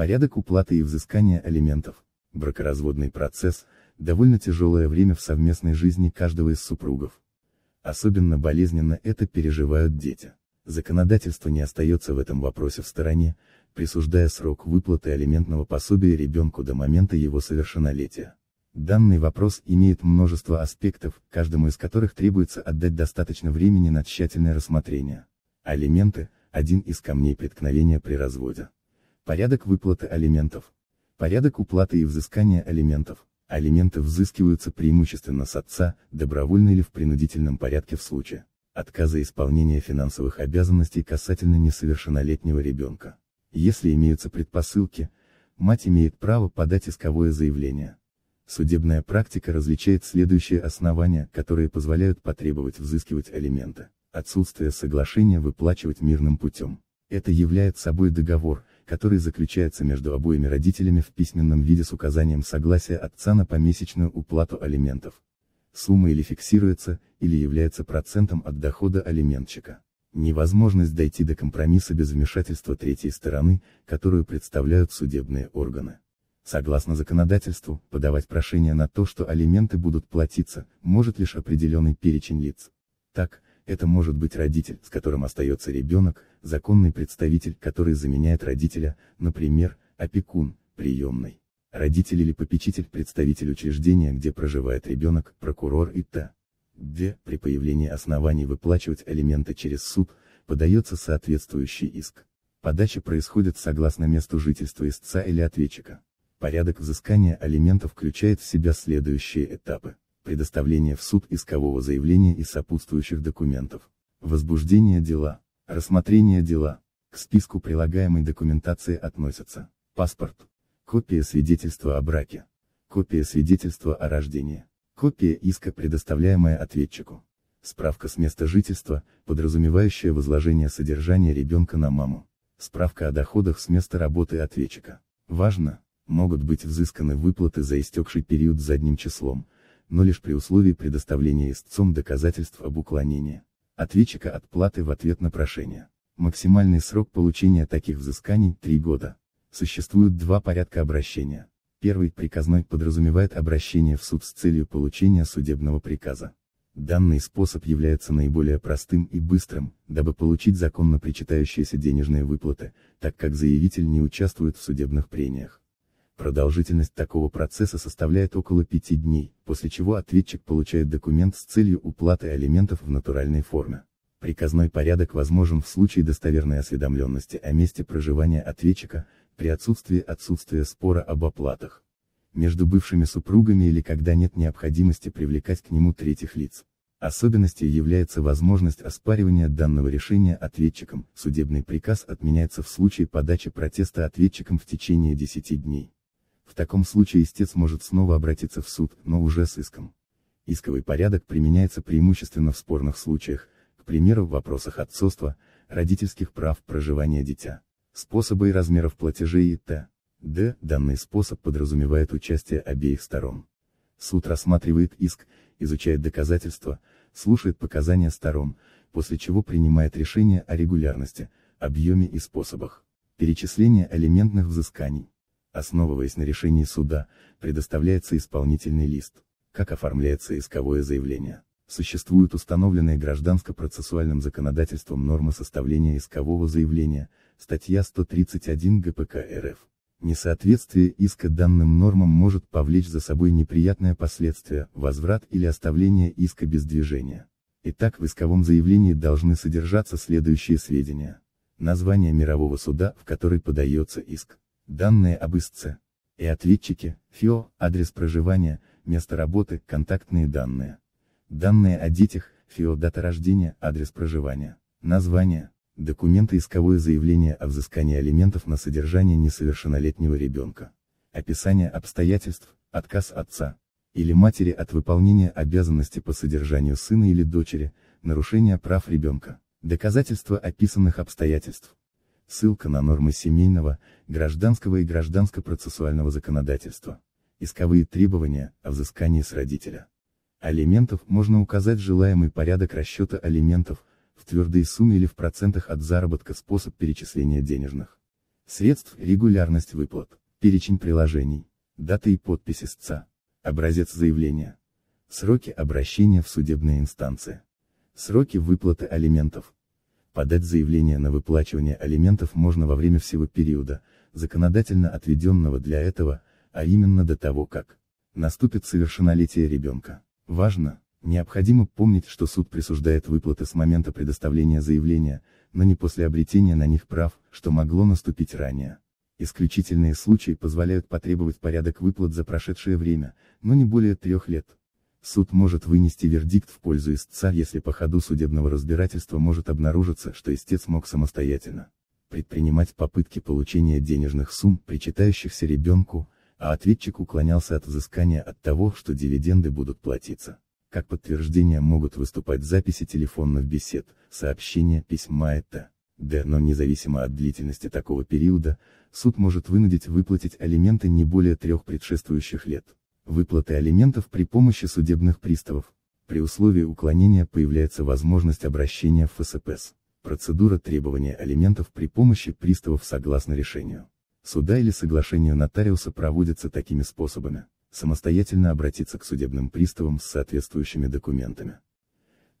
Порядок уплаты и взыскания алиментов. Бракоразводный процесс – довольно тяжелое время в совместной жизни каждого из супругов. Особенно болезненно это переживают дети. Законодательство не остается в этом вопросе в стороне, присуждая срок выплаты алиментного пособия ребенку до момента его совершеннолетия. Данный вопрос имеет множество аспектов, каждому из которых требуется отдать достаточно времени на тщательное рассмотрение. Алименты – один из камней преткновения при разводе. Порядок выплаты алиментов. Порядок уплаты и взыскания алиментов. Алименты взыскиваются преимущественно с отца, добровольно или в принудительном порядке в случае отказа исполнения финансовых обязанностей касательно несовершеннолетнего ребенка. Если имеются предпосылки, мать имеет право подать исковое заявление. Судебная практика различает следующие основания, которые позволяют потребовать взыскивать алименты. Отсутствие соглашения выплачивать мирным путем. Это является собой договор, который заключается между обоими родителями в письменном виде с указанием согласия отца на помесячную уплату алиментов. Сумма или фиксируется, или является процентом от дохода алиментчика. Невозможность дойти до компромисса без вмешательства третьей стороны, которую представляют судебные органы. Согласно законодательству, подавать прошение на то, что алименты будут платиться, может лишь определенный перечень лиц. Так, это может быть родитель, с которым остается ребенок, законный представитель, который заменяет родителя, например, опекун, приемный, родитель или попечитель, представитель учреждения, где проживает ребенок, прокурор и т. Д. При появлении оснований выплачивать алименты через суд, подается соответствующий иск. Подача происходит согласно месту жительства истца или ответчика. Порядок взыскания алиментов включает в себя следующие этапы предоставление в суд искового заявления и сопутствующих документов, возбуждение дела, рассмотрение дела, к списку прилагаемой документации относятся. Паспорт, копия свидетельства о браке, копия свидетельства о рождении, копия иска, предоставляемая ответчику, справка с места жительства, подразумевающая возложение содержания ребенка на маму, справка о доходах с места работы ответчика. Важно, могут быть взысканы выплаты за истекший период задним числом, но лишь при условии предоставления истцом доказательств об уклонении ответчика от платы в ответ на прошение. Максимальный срок получения таких взысканий – 3 года. Существуют два порядка обращения. Первый, приказной, подразумевает обращение в суд с целью получения судебного приказа. Данный способ является наиболее простым и быстрым, дабы получить законно причитающиеся денежные выплаты, так как заявитель не участвует в судебных прениях. Продолжительность такого процесса составляет около пяти дней, после чего ответчик получает документ с целью уплаты алиментов в натуральной форме. Приказной порядок возможен в случае достоверной осведомленности о месте проживания ответчика, при отсутствии отсутствия спора об оплатах. Между бывшими супругами или когда нет необходимости привлекать к нему третьих лиц. Особенностью является возможность оспаривания данного решения ответчиком, судебный приказ отменяется в случае подачи протеста ответчиком в течение 10 дней. В таком случае истец может снова обратиться в суд, но уже с иском. Исковый порядок применяется преимущественно в спорных случаях, к примеру в вопросах отцовства, родительских прав проживания дитя, способа и размеров платежей и т. Д. Данный способ подразумевает участие обеих сторон. Суд рассматривает иск, изучает доказательства, слушает показания сторон, после чего принимает решение о регулярности, объеме и способах перечисления алиментных взысканий. Основываясь на решении суда, предоставляется исполнительный лист. Как оформляется исковое заявление? Существуют установленные гражданско-процессуальным законодательством нормы составления искового заявления, статья 131 ГПК РФ. Несоответствие иска данным нормам может повлечь за собой неприятное последствие, возврат или оставление иска без движения. Итак, в исковом заявлении должны содержаться следующие сведения. Название мирового суда, в который подается иск данные об истце и ответчике, ФИО, адрес проживания, место работы, контактные данные. Данные о детях, ФИО, дата рождения, адрес проживания, название, документы исковое заявление о взыскании алиментов на содержание несовершеннолетнего ребенка, описание обстоятельств, отказ отца или матери от выполнения обязанности по содержанию сына или дочери, нарушение прав ребенка, доказательства описанных обстоятельств, Ссылка на нормы семейного, гражданского и гражданско-процессуального законодательства. Исковые требования о взыскании с родителя. Алиментов можно указать желаемый порядок расчета алиментов, в твердой сумме или в процентах от заработка способ перечисления денежных Средств, регулярность выплат, перечень приложений, дата и подпись истца, образец заявления, сроки обращения в судебные инстанции, сроки выплаты алиментов. Подать заявление на выплачивание алиментов можно во время всего периода, законодательно отведенного для этого, а именно до того как наступит совершеннолетие ребенка. Важно, необходимо помнить, что суд присуждает выплаты с момента предоставления заявления, но не после обретения на них прав, что могло наступить ранее. Исключительные случаи позволяют потребовать порядок выплат за прошедшее время, но не более трех лет. Суд может вынести вердикт в пользу истца, если по ходу судебного разбирательства может обнаружиться, что истец мог самостоятельно предпринимать попытки получения денежных сумм, причитающихся ребенку, а ответчик уклонялся от взыскания от того, что дивиденды будут платиться. Как подтверждение могут выступать записи телефонных бесед, сообщения, письма это. Да, но независимо от длительности такого периода, суд может вынудить выплатить алименты не более трех предшествующих лет. Выплаты алиментов при помощи судебных приставов. При условии уклонения появляется возможность обращения в ФСПС. Процедура требования алиментов при помощи приставов согласно решению суда или соглашению нотариуса проводится такими способами. Самостоятельно обратиться к судебным приставам с соответствующими документами.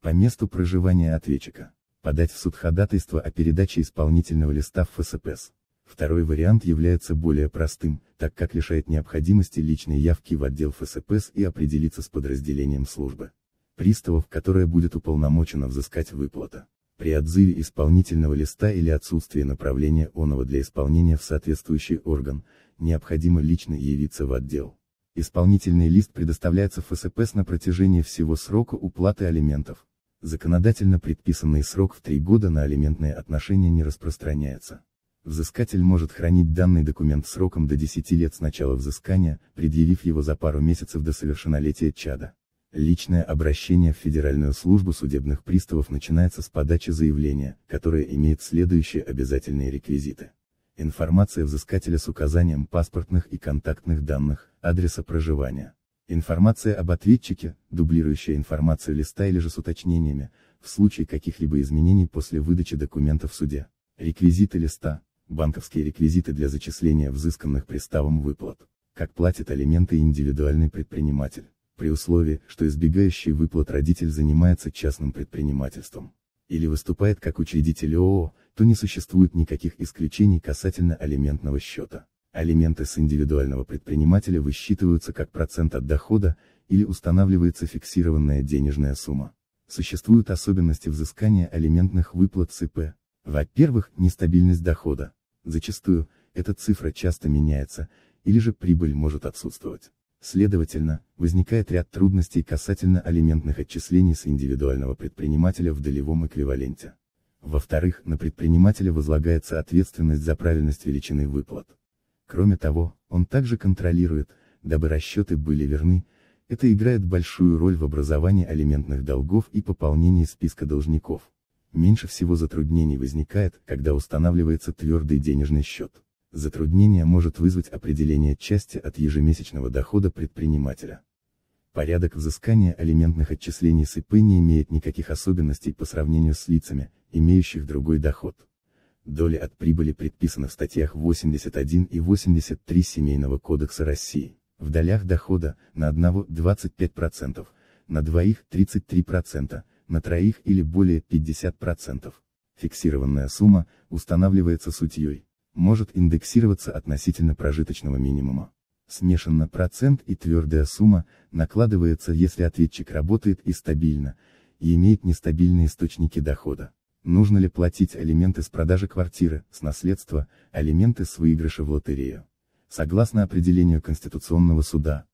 По месту проживания ответчика. Подать в суд ходатайство о передаче исполнительного листа в ФСПС. Второй вариант является более простым, так как лишает необходимости личной явки в отдел ФСПС и определиться с подразделением службы. Приставов, которое будет уполномочено взыскать выплата. При отзыве исполнительного листа или отсутствии направления оного для исполнения в соответствующий орган, необходимо лично явиться в отдел. Исполнительный лист предоставляется ФСПС на протяжении всего срока уплаты алиментов. Законодательно предписанный срок в три года на алиментные отношения не распространяется. Взыскатель может хранить данный документ сроком до 10 лет с начала взыскания, предъявив его за пару месяцев до совершеннолетия чада. Личное обращение в Федеральную службу судебных приставов начинается с подачи заявления, которое имеет следующие обязательные реквизиты. Информация взыскателя с указанием паспортных и контактных данных, адреса проживания. Информация об ответчике, дублирующая информацию листа или же с уточнениями, в случае каких-либо изменений после выдачи документов в суде. Реквизиты листа, банковские реквизиты для зачисления взысканных приставом выплат. Как платит алименты индивидуальный предприниматель при условии, что избегающий выплат родитель занимается частным предпринимательством, или выступает как учредитель ООО, то не существует никаких исключений касательно алиментного счета. Алименты с индивидуального предпринимателя высчитываются как процент от дохода, или устанавливается фиксированная денежная сумма. Существуют особенности взыскания алиментных выплат ЦП. Во-первых, нестабильность дохода. Зачастую, эта цифра часто меняется, или же прибыль может отсутствовать. Следовательно, возникает ряд трудностей касательно алиментных отчислений с индивидуального предпринимателя в долевом эквиваленте. Во-вторых, на предпринимателя возлагается ответственность за правильность величины выплат. Кроме того, он также контролирует, дабы расчеты были верны, это играет большую роль в образовании алиментных долгов и пополнении списка должников. Меньше всего затруднений возникает, когда устанавливается твердый денежный счет. Затруднение может вызвать определение части от ежемесячного дохода предпринимателя. Порядок взыскания алиментных отчислений с ИП не имеет никаких особенностей по сравнению с лицами, имеющих другой доход. Доли от прибыли предписаны в статьях 81 и 83 Семейного кодекса России. В долях дохода, на одного 25%, на двоих 33%, на троих или более 50%. Фиксированная сумма, устанавливается судьей может индексироваться относительно прожиточного минимума. Смешанно процент и твердая сумма, накладывается если ответчик работает и стабильно, и имеет нестабильные источники дохода. Нужно ли платить алименты с продажи квартиры, с наследства, алименты с выигрыша в лотерею? Согласно определению Конституционного суда,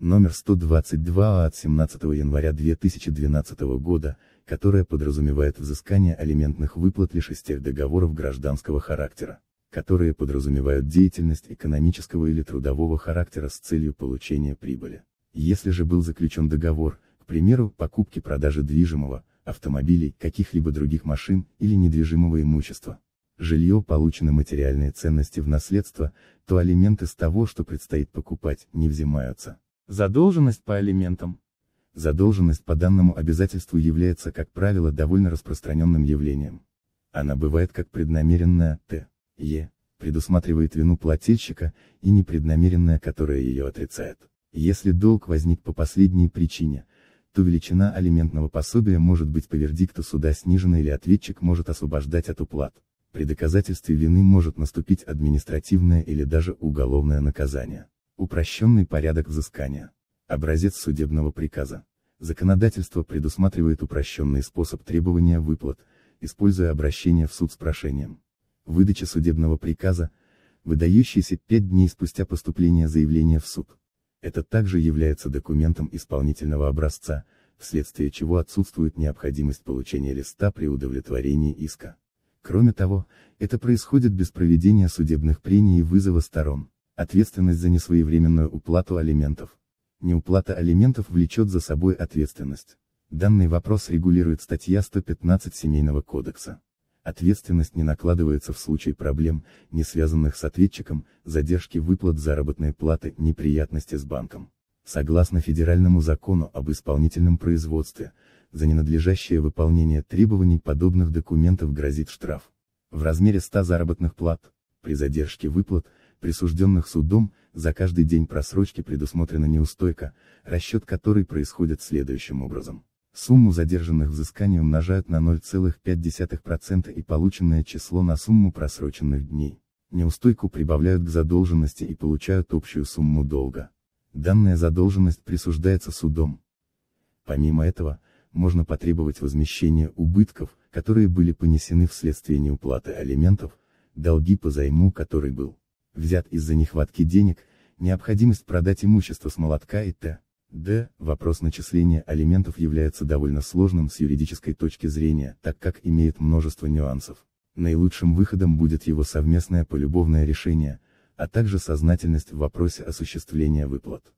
номер 122 от 17 января 2012 года, которое подразумевает взыскание алиментных выплат лишь из тех договоров гражданского характера, которые подразумевают деятельность экономического или трудового характера с целью получения прибыли. Если же был заключен договор, к примеру, покупки-продажи движимого, автомобилей, каких-либо других машин или недвижимого имущества, жилье получено материальные ценности в наследство, то алименты с того, что предстоит покупать, не взимаются. Задолженность по алиментам. Задолженность по данному обязательству является, как правило, довольно распространенным явлением. Она бывает как преднамеренная, т. Е. предусматривает вину плательщика и непреднамеренное, которое ее отрицает. Если долг возник по последней причине, то величина алиментного пособия может быть по вердикту суда снижена или ответчик может освобождать от уплат. При доказательстве вины может наступить административное или даже уголовное наказание. Упрощенный порядок взыскания. Образец судебного приказа. Законодательство предусматривает упрощенный способ требования выплат, используя обращение в суд с прошением. Выдача судебного приказа, выдающийся 5 дней спустя поступления заявления в суд. Это также является документом исполнительного образца, вследствие чего отсутствует необходимость получения листа при удовлетворении иска. Кроме того, это происходит без проведения судебных прений и вызова сторон. Ответственность за несвоевременную уплату алиментов. Неуплата алиментов влечет за собой ответственность. Данный вопрос регулирует статья 115 Семейного кодекса. Ответственность не накладывается в случае проблем, не связанных с ответчиком, задержки выплат заработной платы, неприятности с банком. Согласно федеральному закону об исполнительном производстве, за ненадлежащее выполнение требований подобных документов грозит штраф в размере 100 заработных плат. При задержке выплат, присужденных судом, за каждый день просрочки предусмотрена неустойка, расчет которой происходит следующим образом. Сумму задержанных взысканий умножают на 0,5% и полученное число на сумму просроченных дней. Неустойку прибавляют к задолженности и получают общую сумму долга. Данная задолженность присуждается судом. Помимо этого, можно потребовать возмещения убытков, которые были понесены вследствие неуплаты алиментов, долги по займу, который был взят из-за нехватки денег, необходимость продать имущество с молотка и т.д. Вопрос начисления алиментов является довольно сложным с юридической точки зрения, так как имеет множество нюансов. Наилучшим выходом будет его совместное полюбовное решение, а также сознательность в вопросе осуществления выплат.